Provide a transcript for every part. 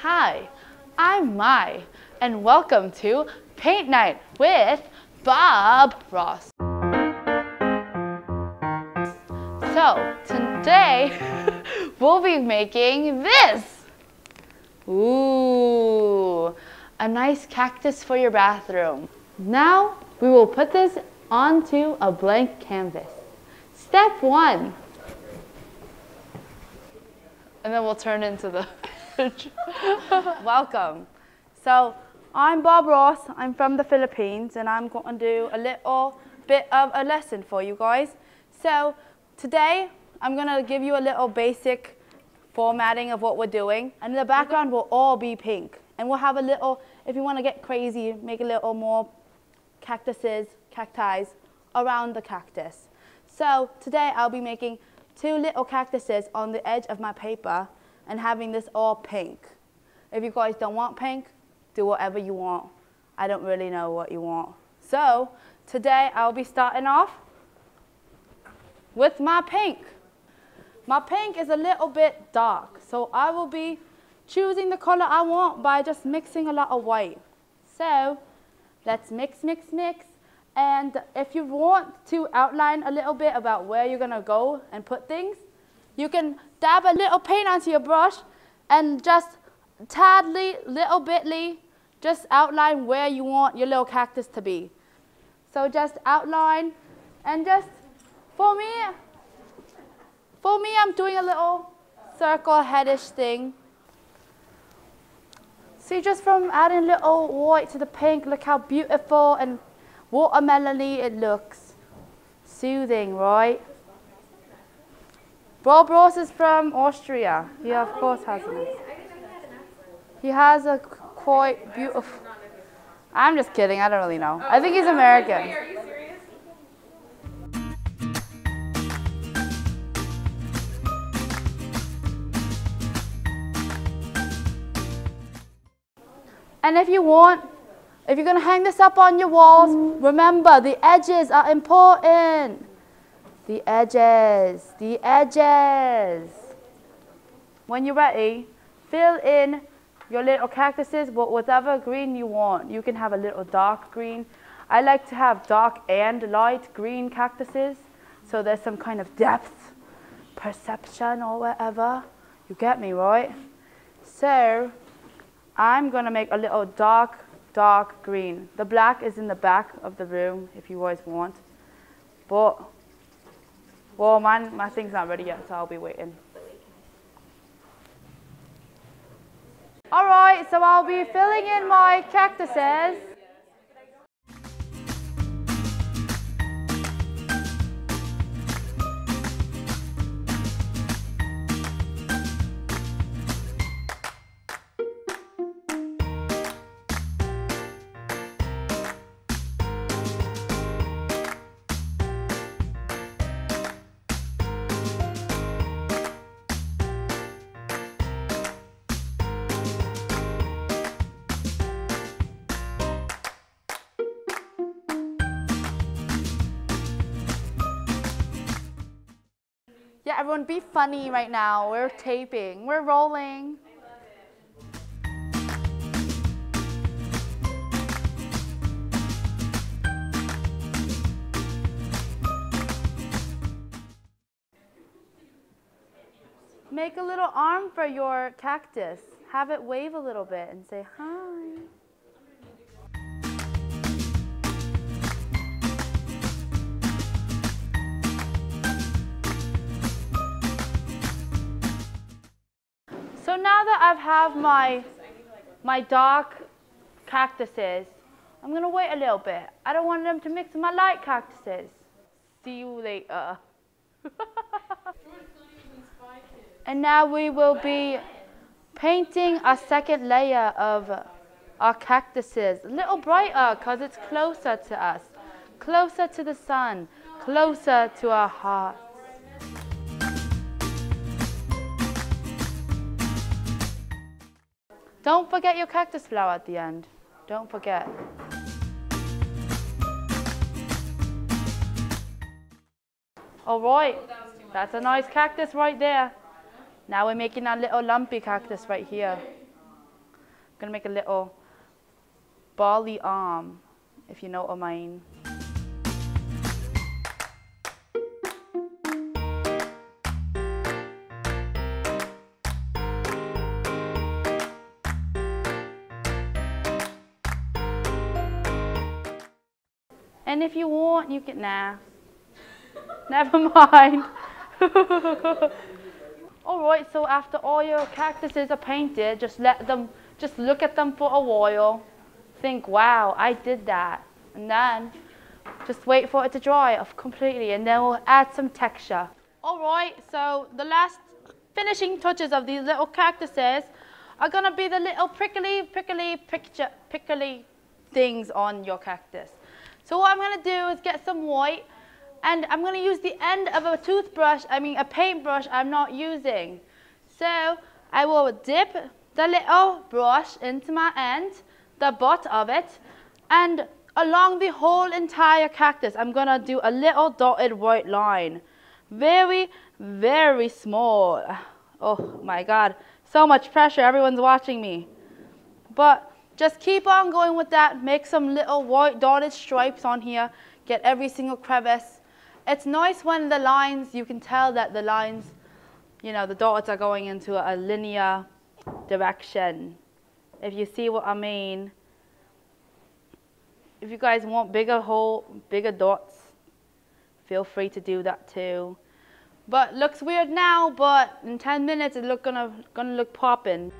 Hi, I'm Mai, and welcome to Paint Night with Bob Ross. So, today we'll be making this. Ooh, a nice cactus for your bathroom. Now, we will put this onto a blank canvas. Step one. And then we'll turn into the Welcome. So I'm Bob Ross. I'm from the Philippines and I'm going to do a little bit of a lesson for you guys. So today I'm going to give you a little basic formatting of what we're doing. And the background will all be pink. And we'll have a little, if you want to get crazy, make a little more cactuses, cacti around the cactus. So today I'll be making two little cactuses on the edge of my paper and having this all pink. If you guys don't want pink, do whatever you want. I don't really know what you want. So today I'll be starting off with my pink. My pink is a little bit dark, so I will be choosing the color I want by just mixing a lot of white. So let's mix, mix, mix. And if you want to outline a little bit about where you're gonna go and put things, you can dab a little paint onto your brush and just tadly, little bitly, just outline where you want your little cactus to be. So just outline and just, for me, for me, I'm doing a little circle headish thing. See, just from adding a little white to the pink, look how beautiful and watermelony it looks. Soothing, right? Bob Ross is from Austria. He of course has one. He has a quite beautiful. I'm just kidding. I don't really know. I think he's American. And if you want, if you're going to hang this up on your walls, remember the edges are important. The edges, the edges. When you're ready, fill in your little cactuses with whatever green you want. You can have a little dark green. I like to have dark and light green cactuses, so there's some kind of depth, perception or whatever. You get me, right? So, I'm gonna make a little dark, dark green. The black is in the back of the room if you guys want. But well, mine, my thing's not ready yet, so I'll be waiting. All right, so I'll be filling in my cactuses. Everyone be funny right now. We're taping. We're rolling. Make a little arm for your cactus. Have it wave a little bit and say hi. I have my, my dark cactuses, I'm gonna wait a little bit. I don't want them to mix with my light cactuses. See you later. and now we will be painting a second layer of our cactuses. A little brighter because it's closer to us, closer to the sun, closer to our heart. Don't forget your cactus flower at the end. Don't forget. All right, that's a nice cactus right there. Now we're making our little lumpy cactus right here. I'm gonna make a little bally arm, if you know what I mean. And if you want, you can, nah. Never mind. Alright, so after all your cactuses are painted, just let them, just look at them for a while. Think, wow, I did that. And then just wait for it to dry off completely and then we'll add some texture. Alright, so the last finishing touches of these little cactuses are gonna be the little prickly, prickly, picture, prickly things on your cactus. So what I'm gonna do is get some white and I'm gonna use the end of a toothbrush, I mean a paintbrush I'm not using. So I will dip the little brush into my end, the butt of it, and along the whole entire cactus, I'm gonna do a little dotted white line. Very, very small. Oh my God, so much pressure, everyone's watching me. But just keep on going with that. Make some little white dotted stripes on here. Get every single crevice. It's nice when the lines, you can tell that the lines, you know, the dots are going into a linear direction. If you see what I mean. If you guys want bigger hole, bigger dots, feel free to do that too. But looks weird now, but in 10 minutes it's look gonna, gonna look poppin'.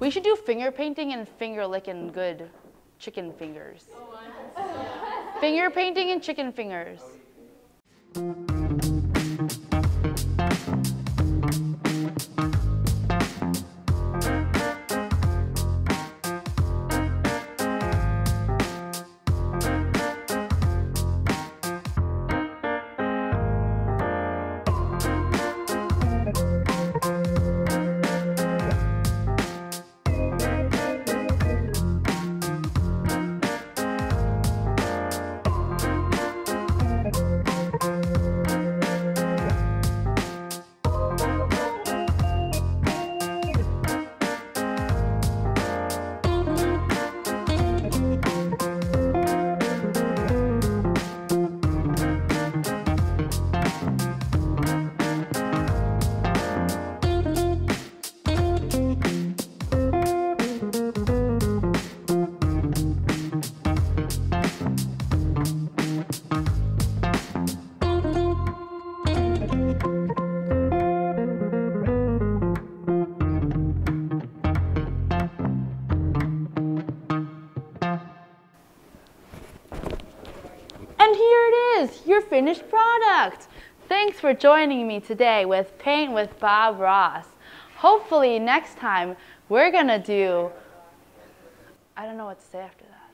We should do finger painting and finger licking good chicken fingers. Oh, finger painting and chicken fingers. Your finished product. Thanks for joining me today with Paint with Bob Ross. Hopefully next time we're gonna do, I don't know what to say after that.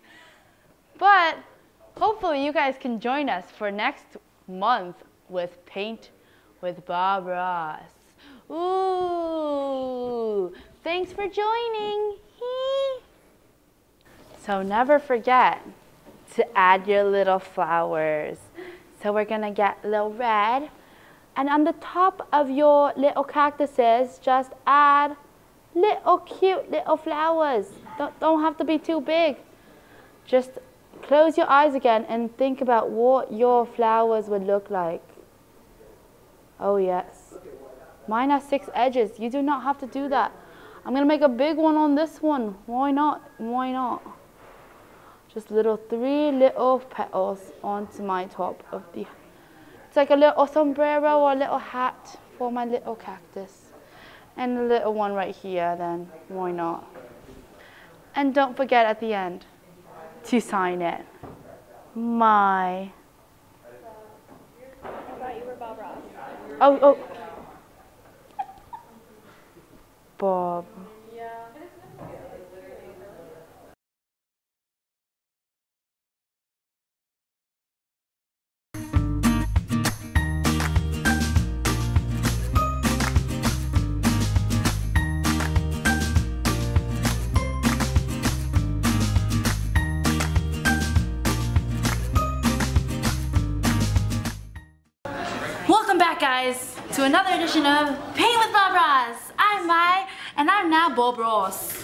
But hopefully you guys can join us for next month with Paint with Bob Ross. Ooh, thanks for joining. So never forget to add your little flowers. So we're gonna get a little red. And on the top of your little cactuses, just add little cute little flowers. Don't, don't have to be too big. Just close your eyes again and think about what your flowers would look like. Oh yes. Mine has six edges. You do not have to do that. I'm gonna make a big one on this one. Why not? Why not? Just little three little petals onto my top of the, it's like a little sombrero or a little hat for my little cactus. And a little one right here then, why not? And don't forget at the end to sign it. Mai. Oh, oh. Bob. Back guys to another edition of Paint with Bob Ross. I'm Mai and I'm now Bob Ross.